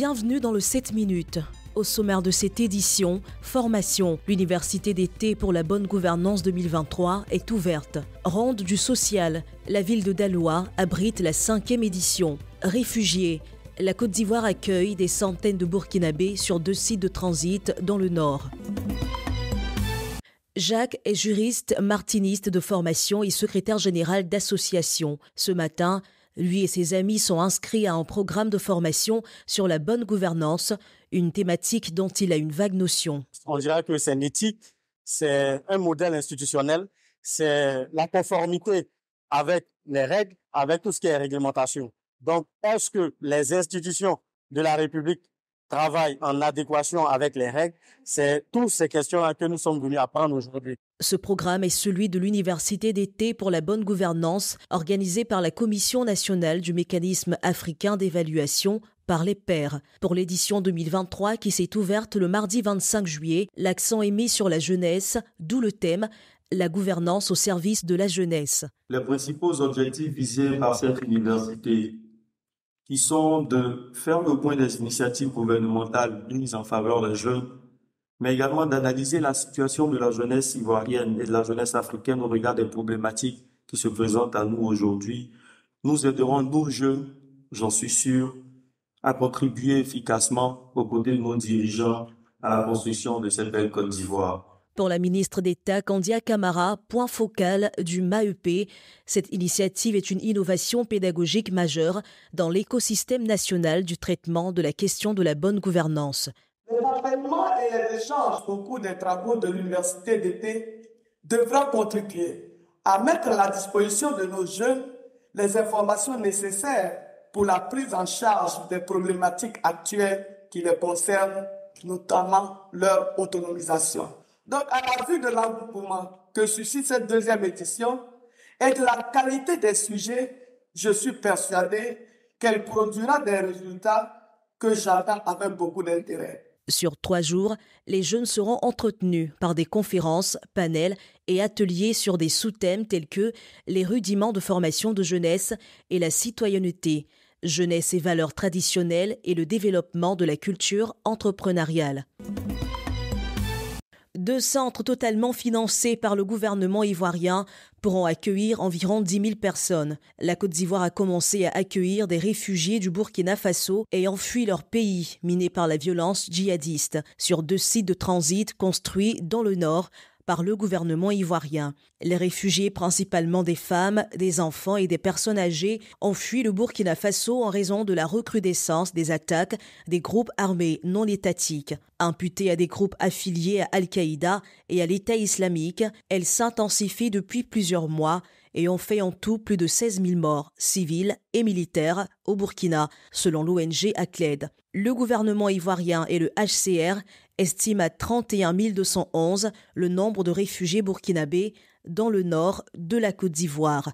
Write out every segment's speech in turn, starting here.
Bienvenue dans le 7 minutes. Au sommaire de cette édition, formation. L'Université d'été pour la bonne gouvernance 2023 est ouverte. Ronde du social. La ville de Dalois abrite la cinquième édition. Réfugiés. La Côte d'Ivoire accueille des centaines de Burkinabés sur deux sites de transit dans le nord. Jacques est juriste martiniste de formation et secrétaire général d'association. Ce matin, lui et ses amis sont inscrits à un programme de formation sur la bonne gouvernance, une thématique dont il a une vague notion. On dirait que c'est une éthique, c'est un modèle institutionnel, c'est la conformité avec les règles, avec tout ce qui est réglementation. Donc, est-ce que les institutions de la République travaillent en adéquation avec les règles C'est toutes ces questions-là que nous sommes venus apprendre aujourd'hui. Ce programme est celui de l'Université d'été pour la bonne gouvernance, organisé par la Commission nationale du mécanisme africain d'évaluation par les pairs. Pour l'édition 2023 qui s'est ouverte le mardi 25 juillet, l'accent est mis sur la jeunesse, d'où le thème la gouvernance au service de la jeunesse. Les principaux objectifs visés par cette université qui sont de faire le point des initiatives gouvernementales mises en faveur des jeunes, mais également d'analyser la situation de la jeunesse ivoirienne et de la jeunesse africaine au regard des problématiques qui se présentent à nous aujourd'hui. Nous aiderons, nous jeunes, j'en suis sûr, à contribuer efficacement aux côtés de nos dirigeants à la construction de cette belle Côte d'Ivoire. Pour la ministre d'État Candia Camara, point focal du MAEP, cette initiative est une innovation pédagogique majeure dans l'écosystème national du traitement de la question de la bonne gouvernance. Le rappellement et les échanges au cours des travaux de l'université d'été devront contribuer à mettre à la disposition de nos jeunes les informations nécessaires pour la prise en charge des problématiques actuelles qui les concernent, notamment leur autonomisation. Donc, à la vue de l'engouement que suscite cette deuxième édition et de la qualité des sujets, je suis persuadé qu'elle produira des résultats que j'attends avec beaucoup d'intérêt. Sur trois jours, les jeunes seront entretenus par des conférences, panels et ateliers sur des sous-thèmes tels que les rudiments de formation de jeunesse et la citoyenneté, jeunesse et valeurs traditionnelles et le développement de la culture entrepreneuriale. Deux centres totalement financés par le gouvernement ivoirien pourront accueillir environ 10 000 personnes. La Côte d'Ivoire a commencé à accueillir des réfugiés du Burkina Faso ayant fui leur pays, miné par la violence djihadiste, sur deux sites de transit construits dans le nord par le gouvernement ivoirien. Les réfugiés, principalement des femmes, des enfants et des personnes âgées, ont fui le Burkina Faso en raison de la recrudescence des attaques des groupes armés non étatiques. Imputées à des groupes affiliés à Al-Qaïda et à l'État islamique, elles s'intensifient depuis plusieurs mois et ont fait en tout plus de 16 000 morts, civils et militaires, au Burkina, selon l'ONG ACLED. Le gouvernement ivoirien et le HCR estime à 31 211 le nombre de réfugiés burkinabés dans le nord de la Côte d'Ivoire.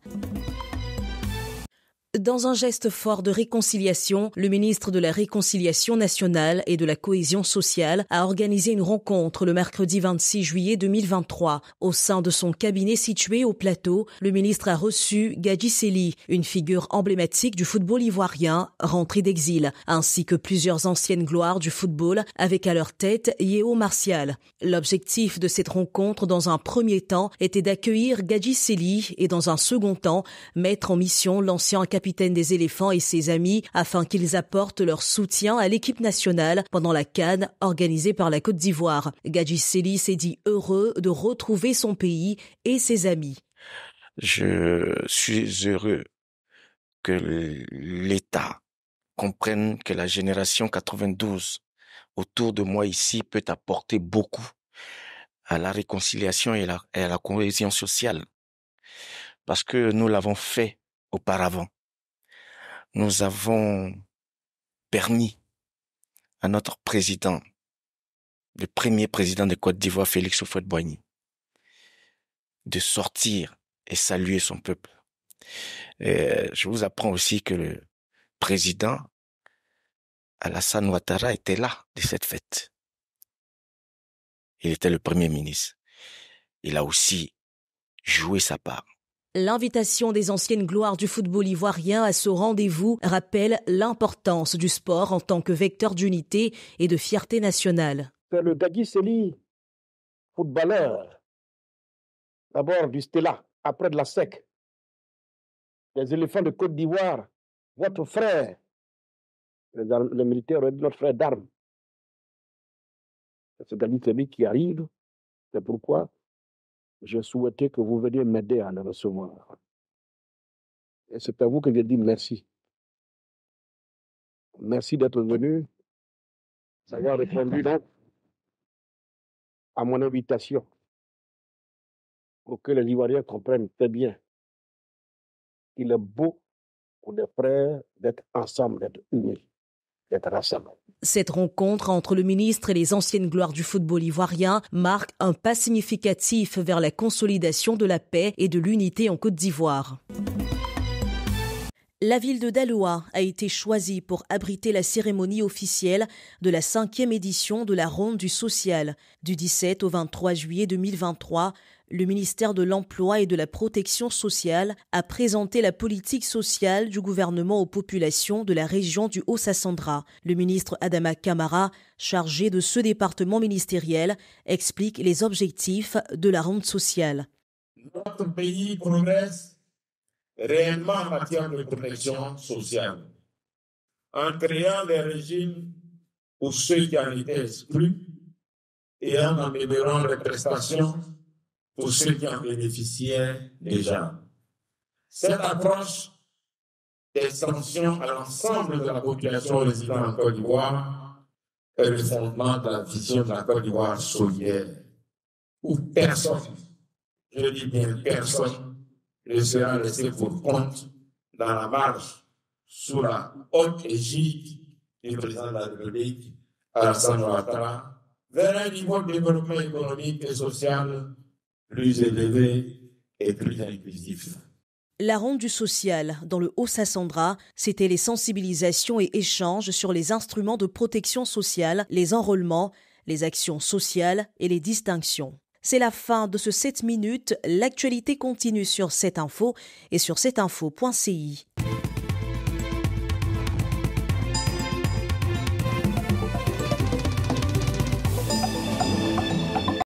Dans un geste fort de réconciliation, le ministre de la Réconciliation nationale et de la cohésion sociale a organisé une rencontre le mercredi 26 juillet 2023. Au sein de son cabinet situé au plateau, le ministre a reçu Gadji Seli, une figure emblématique du football ivoirien, rentré d'exil, ainsi que plusieurs anciennes gloires du football avec à leur tête Yeo Martial. L'objectif de cette rencontre dans un premier temps était d'accueillir Gadji Seli et dans un second temps mettre en mission l'ancien capitaine capitaine des éléphants et ses amis afin qu'ils apportent leur soutien à l'équipe nationale pendant la Cannes organisée par la Côte d'Ivoire. Gadji Seli s'est dit heureux de retrouver son pays et ses amis. Je suis heureux que l'État comprenne que la génération 92 autour de moi ici peut apporter beaucoup à la réconciliation et à la cohésion sociale. Parce que nous l'avons fait auparavant nous avons permis à notre président, le premier président de Côte d'Ivoire, Félix Houphouët-Boigny, de sortir et saluer son peuple. je vous apprends aussi que le président Alassane Ouattara était là de cette fête. Il était le premier ministre. Il a aussi joué sa part L'invitation des anciennes gloires du football ivoirien à ce rendez-vous rappelle l'importance du sport en tant que vecteur d'unité et de fierté nationale. C'est le Gagui Seli, footballeur, d'abord du Stella, après de la SEC, les éléphants de Côte d'Ivoire, votre frère, le, militaire notre frère d'armes. C'est Gagui Seli qui arrive, c'est pourquoi je souhaitais que vous veniez m'aider à le recevoir. Et c'est à vous que je dis merci. Merci d'être venu, d'avoir répondu à mon invitation pour que les Ivoiriens comprennent très bien qu'il est beau pour les frères d'être ensemble, d'être unis. Cette rencontre entre le ministre et les anciennes gloires du football ivoirien marque un pas significatif vers la consolidation de la paix et de l'unité en Côte d'Ivoire. La ville de Daloa a été choisie pour abriter la cérémonie officielle de la cinquième édition de la Ronde du Social du 17 au 23 juillet 2023 le ministère de l'Emploi et de la Protection sociale a présenté la politique sociale du gouvernement aux populations de la région du Haut-Sassandra. Le ministre Adama Kamara, chargé de ce département ministériel, explique les objectifs de la ronde sociale. Notre pays progresse réellement en matière de protection sociale en créant des régimes pour ceux qui en étaient exclus et en améliorant les prestations pour ceux qui en bénéficiaient déjà. Cette approche d'extension à l'ensemble de la population résidant en Côte d'Ivoire est le fondement de la vision de la Côte d'Ivoire solidaire, où personne, je dis bien personne, ne sera laissé pour compte dans la marche sous la haute égide du président de la République, Alassane Ouattara, vers un niveau de développement économique et social plus et plus. La ronde du social dans le Haut-Sassandra, c'était les sensibilisations et échanges sur les instruments de protection sociale, les enrôlements, les actions sociales et les distinctions. C'est la fin de ce 7 minutes. L'actualité continue sur cette info et sur cetteinfo.ci.